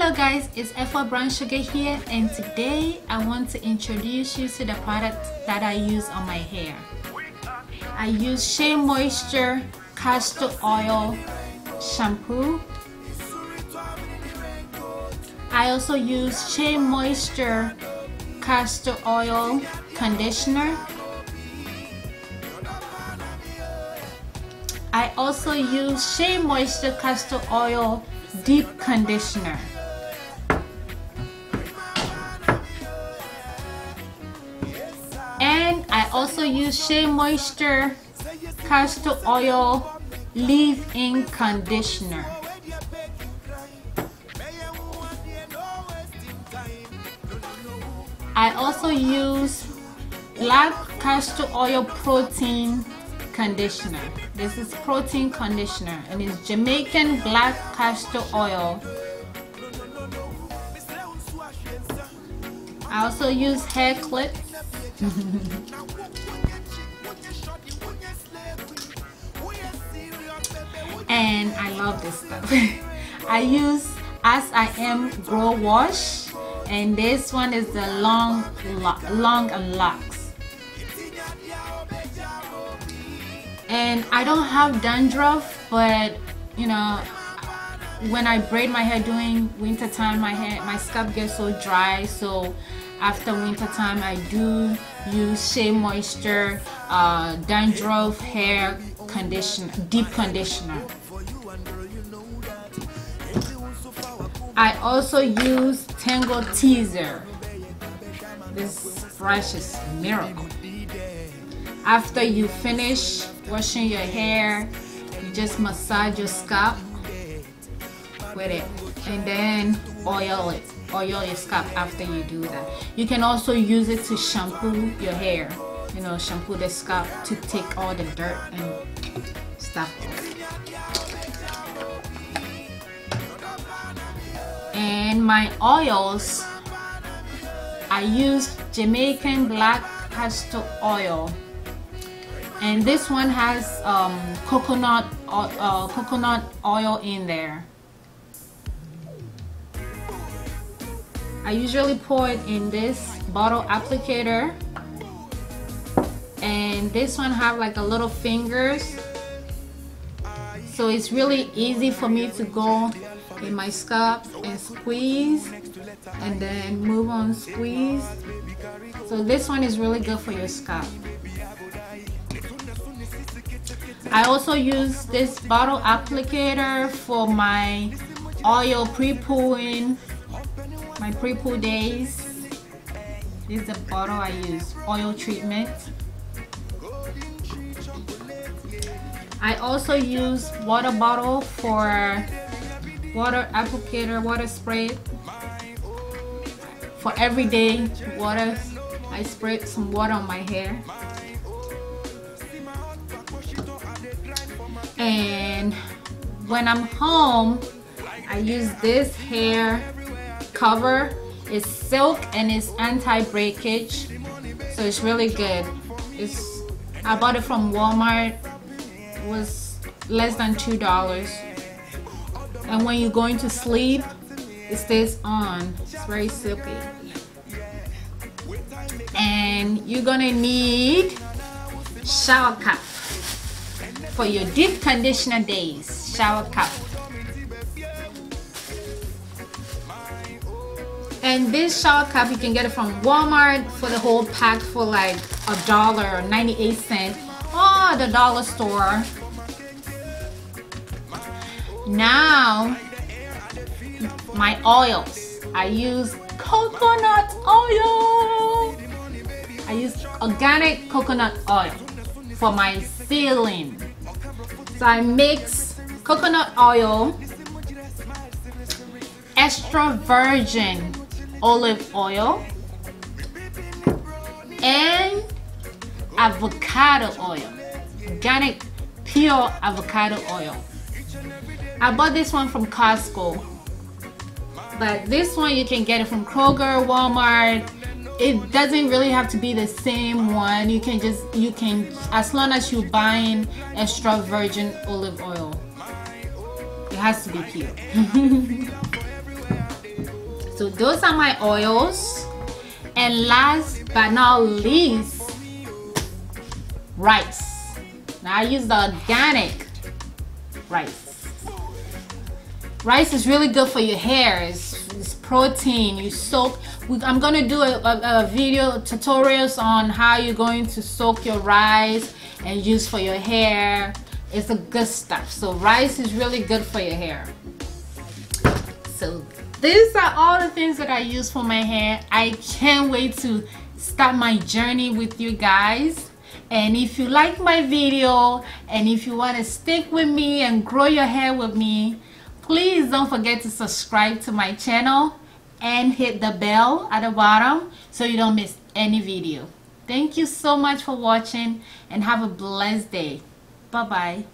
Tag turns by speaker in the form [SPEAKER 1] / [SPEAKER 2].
[SPEAKER 1] Hello guys, it's Effa Brown Sugar here and today I want to introduce you to the product that I use on my hair. I use Shea Moisture Castor Oil Shampoo. I also use Shea Moisture Castor Oil Conditioner. I also use Shea Moisture Castor Oil Deep Conditioner. Also use Shea Moisture Castor Oil Leave-In Conditioner. I also use Black Castor Oil Protein Conditioner. This is protein conditioner and it's Jamaican black castor oil. I also use hair clip. and I love this stuff. I use As I Am Grow Wash and this one is the long, long and Luxe. and I don't have dandruff but you know when I braid my hair during winter time my hair my scalp gets so dry so after winter time I do use Shea Moisture uh, dandruff hair conditioner deep conditioner. I also use Tangle Teezer this brush is miracle. After you finish washing your hair you just massage your scalp with it and then oil it oil your scalp after you do that. You can also use it to shampoo your hair. You know shampoo the scalp to take all the dirt and stuff. And my oils I use Jamaican black castor oil. And this one has um, coconut uh, coconut oil in there I usually pour it in this bottle applicator. And this one have like a little fingers. So it's really easy for me to go in my scalp and squeeze and then move on squeeze. So this one is really good for your scalp. I also use this bottle applicator for my oil pre-pooling, my pre-poo days. This is the bottle I use, oil treatment. I also use water bottle for water applicator, water spray. For everyday water, I spray some water on my hair. and when I'm home I use this hair cover it's silk and it's anti-breakage so it's really good it's I bought it from Walmart it was less than two dollars and when you're going to sleep it stays on it's very silky and you're gonna need shower cap for your deep conditioner days. Shower cap. And this shower cap, you can get it from Walmart for the whole pack for like a dollar or 98 cents or oh, the dollar store. Now, my oils. I use coconut oil. I use organic coconut oil for my sealing. So I mix coconut oil, extra virgin olive oil, and avocado oil, organic pure avocado oil. I bought this one from Costco, but this one you can get it from Kroger, Walmart, it doesn't really have to be the same one. You can just you can as long as you're buying extra virgin olive oil it has to be pure so those are my oils. And last but not least rice. Now I use the organic rice. Rice is really good for your hair. It's, it's protein. You soak I'm gonna do a, a, a video tutorials on how you're going to soak your rice and use for your hair. It's a good stuff. So rice is really good for your hair so these are all the things that I use for my hair. I can't wait to start my journey with you guys. And if you like my video and if you want to stick with me and grow your hair with me, please don't forget to subscribe to my channel and hit the bell at the bottom so you don't miss any video. Thank you so much for watching and have a blessed day. Bye-bye.